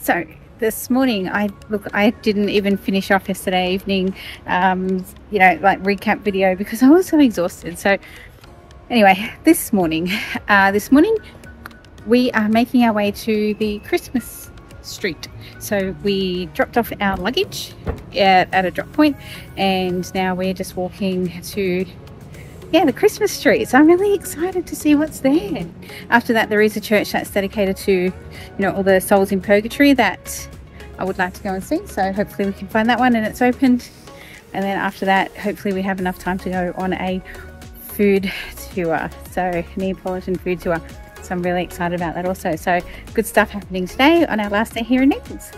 So this morning, I look, I didn't even finish off yesterday evening, um, you know, like recap video because I was so exhausted. So anyway, this morning, uh, this morning we are making our way to the Christmas street. So we dropped off our luggage at, at a drop point and now we're just walking to yeah, the Christmas street. So I'm really excited to see what's there. After that, there is a church that's dedicated to, you know, all the souls in purgatory that I would like to go and see. So hopefully we can find that one and it's opened. And then after that, hopefully we have enough time to go on a food tour. So Neapolitan food tour. So I'm really excited about that also. So good stuff happening today on our last day here in Naples.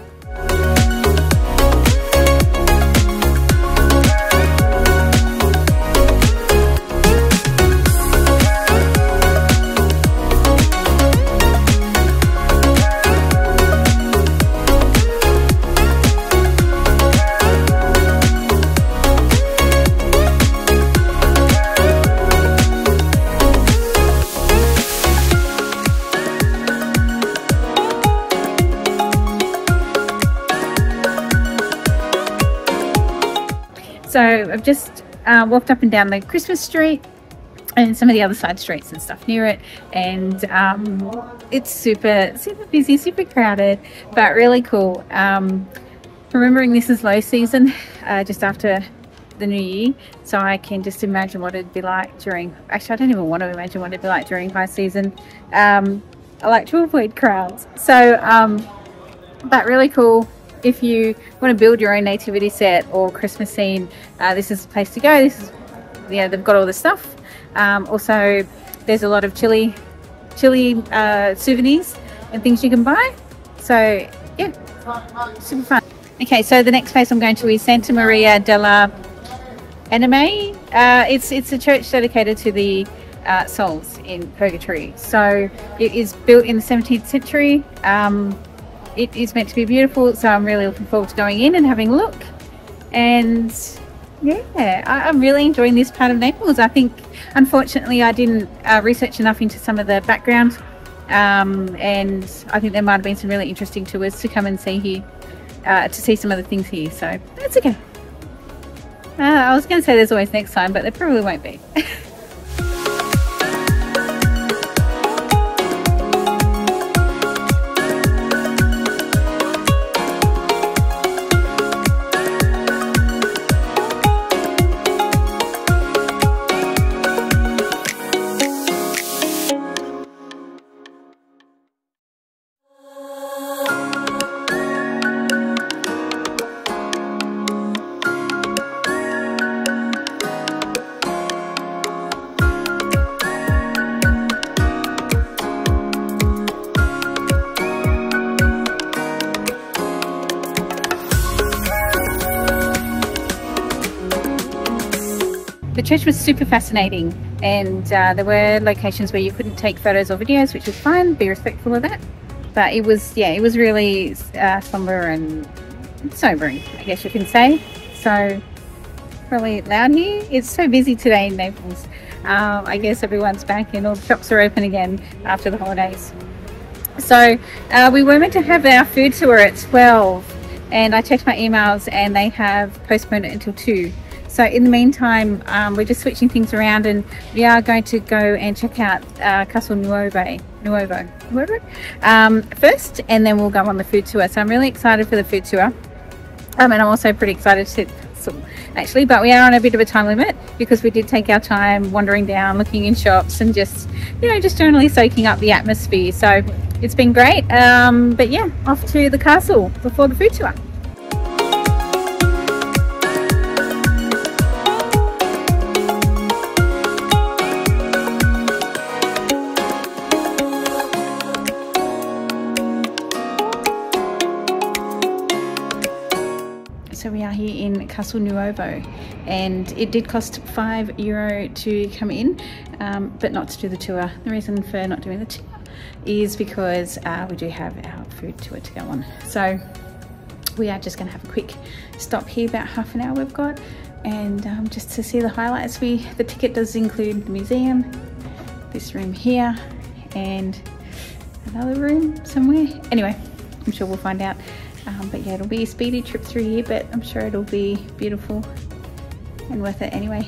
So I've just uh, walked up and down the Christmas street and some of the other side streets and stuff near it. And um, it's super super busy super crowded but really cool. Um, remembering this is low season uh, just after the new year. So I can just imagine what it'd be like during actually I don't even want to imagine what it'd be like during high season. Um, I like to avoid crowds. So um, but really cool if you want to build your own nativity set or Christmas scene, uh, this is the place to go. This is, yeah, they've got all the stuff. Um, also, there's a lot of chili, chili uh, souvenirs and things you can buy. So, yeah, super fun. Okay, so the next place I'm going to is Santa Maria della Anima. Uh, it's it's a church dedicated to the uh, souls in purgatory. So it is built in the 17th century. Um, it is meant to be beautiful so I'm really looking forward to going in and having a look. And yeah I, am really enjoying this part of Naples. I think unfortunately I didn't uh, research enough into some of the background um, and I think there might have been some really interesting tours to come and see here uh, to see some other things here so that's okay. Uh, I was going to say there's always next time but there probably won't be the church was super fascinating and uh, there were locations where you couldn't take photos or videos which was fine be respectful of that. But it was yeah it was really uh, somber and sobering I guess you can say. So really loud here. It's so busy today in Naples. Um, I guess everyone's back and all the shops are open again after the holidays. So uh, we were meant to have our food tour at 12 and I checked my emails and they have postponed it until 2 so in the meantime, um, we're just switching things around and we are going to go and check out uh, Castle Nuovo, Nuovo, Nuovo um, first and then we'll go on the food tour. So I'm really excited for the food tour. Um, and I'm also pretty excited to actually but we are on a bit of a time limit because we did take our time wandering down looking in shops and just you know just generally soaking up the atmosphere so it's been great um, but yeah off to the castle before the food tour we are here in Castle Nuovo and it did cost five euro to come in um, but not to do the tour. The reason for not doing the tour is because uh, we do have our food tour to go on. So we are just gonna have a quick stop here, about half an hour we've got and um, just to see the highlights. We The ticket does include the museum, this room here and another room somewhere. Anyway, I'm sure we'll find out. Um, but yeah, it'll be a speedy trip through here, but I'm sure it'll be beautiful and worth it anyway.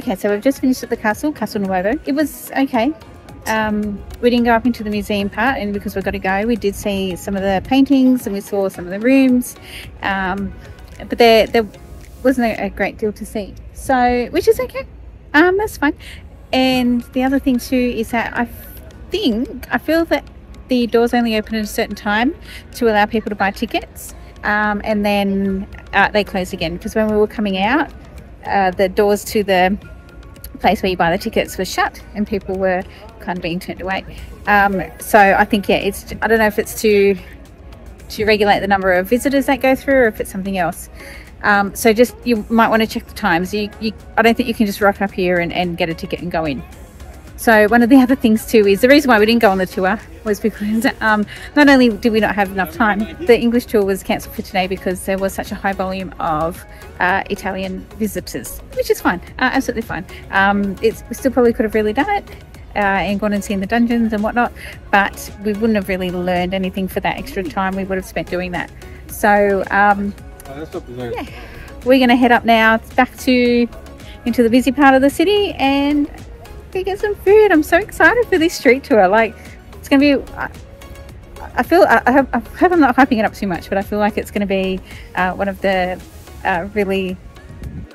Okay, so we've just finished at the castle, Castle Nuovo. It was okay. Um, we didn't go up into the museum part, and because we've got to go, we did see some of the paintings and we saw some of the rooms, um, but there there wasn't a, great deal to see. So, which is okay. Um, that's fine. And the other thing too is that I think I feel that the doors only open at a certain time to allow people to buy tickets, um, and then uh, they close again. Because when we were coming out, uh, the doors to the place where you buy the tickets were shut and people were kind of being turned away. Um, so I think yeah, it's I don't know if it's to to regulate the number of visitors that go through or if it's something else. Um, so just you might want to check the times. You, you, I don't think you can just rock up here and, and get a ticket and go in. So one of the other things too is the reason why we didn't go on the tour was because um, not only did we not have enough time, the English tour was cancelled for today because there was such a high volume of uh, Italian visitors, which is fine, uh, absolutely fine. Um, it's, we still probably could have really done it uh, and gone and seen the dungeons and whatnot, but we wouldn't have really learned anything for that extra time we would have spent doing that. So um, yeah, we're going to head up now back to into the busy part of the city and go get some food. I'm so excited for this street tour. Like, going to be. I, I feel. I, I, hope, I, hope, I'm not hyping it up too much, but I feel like it's going to be uh, one of the uh, really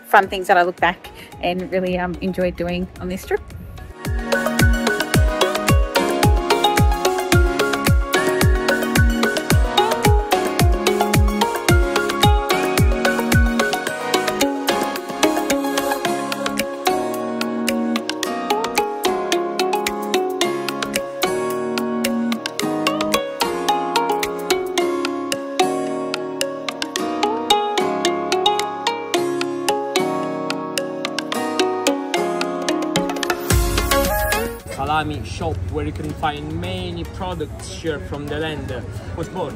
fun things that I look back and really um, enjoyed doing on this trip. Salami shop where you can find many products here from the land was born.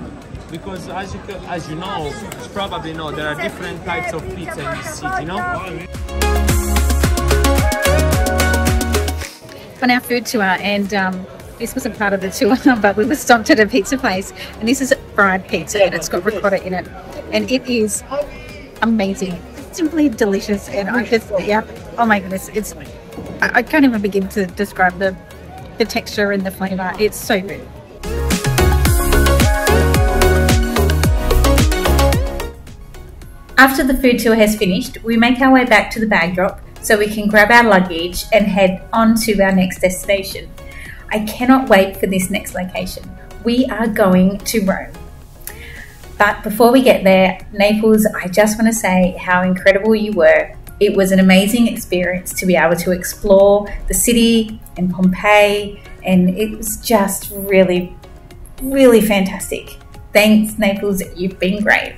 Because as you as you know probably know there are different types of pizza in this city no? On our food tour and um, this wasn't part of the tour but we were stopped at a pizza place and this is fried pizza and it's got ricotta in it. And it is amazing. Simply delicious and I just yeah oh my goodness it's I, can't even begin to describe the the texture and the flavour. It's so good. After the food tour has finished, we make our way back to the bag drop so we can grab our luggage and head on to our next destination. I cannot wait for this next location. We are going to Rome. But before we get there, Naples, I just want to say how incredible you were it was an amazing experience to be able to explore the city and Pompeii, and it was just really, really fantastic. Thanks, Naples, you've been great.